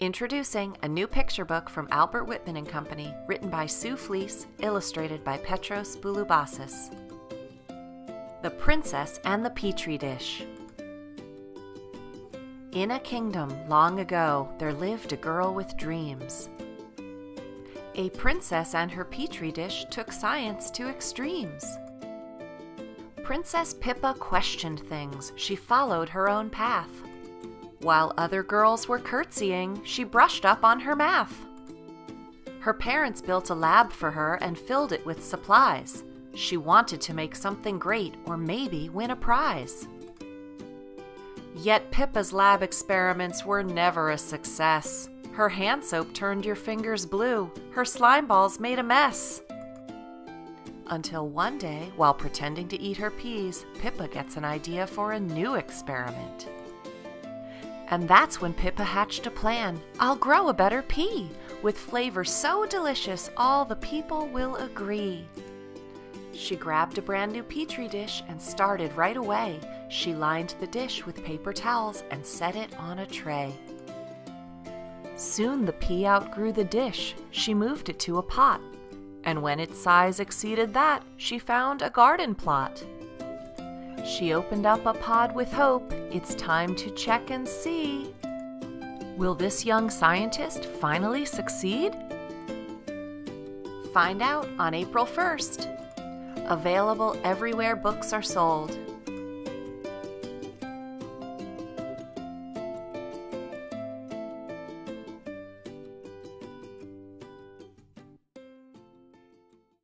Introducing a new picture book from Albert Whitman and Company, written by Sue Fliess, illustrated by Petros Bouloubasis. The Princess and the Petri Dish. In a kingdom long ago, there lived a girl with dreams. A princess and her petri dish took science to extremes. Princess Pippa questioned things, she followed her own path. While other girls were curtsying, she brushed up on her math. Her parents built a lab for her and filled it with supplies. She wanted to make something great or maybe win a prize. Yet Pippa's lab experiments were never a success. Her hand soap turned your fingers blue. Her slime balls made a mess. Until one day, while pretending to eat her peas, Pippa gets an idea for a new experiment. And that's when Pippa hatched a plan. I'll grow a better pea with flavor so delicious all the people will agree. She grabbed a brand new petri dish and started right away. She lined the dish with paper towels and set it on a tray. Soon the pea outgrew the dish. She moved it to a pot. And when its size exceeded that, she found a garden plot. She opened up a pod with hope. It's time to check and see. Will this young scientist finally succeed? Find out on April 1st. Available everywhere books are sold.